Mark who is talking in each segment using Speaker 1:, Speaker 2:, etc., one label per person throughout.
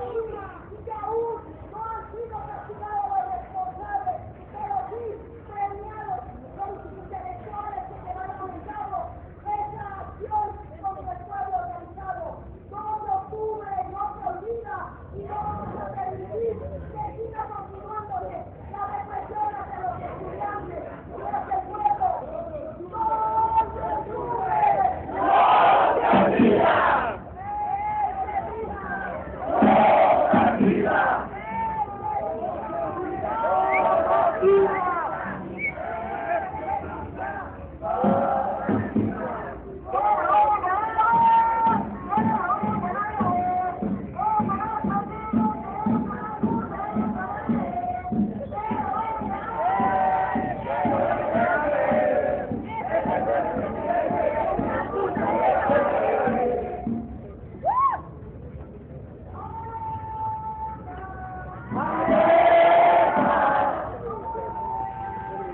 Speaker 1: ¡Que hurra! ¡Que hurra! ¡No Thank you.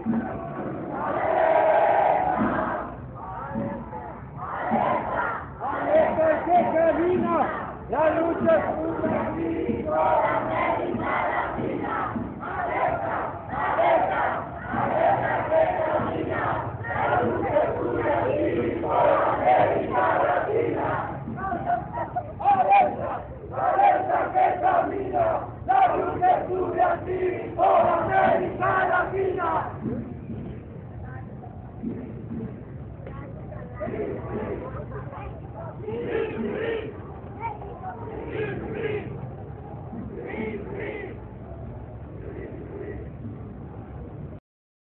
Speaker 2: Aleja que camina, la lucha es una Aleja, aleja que camina, la lucha estudiantil por América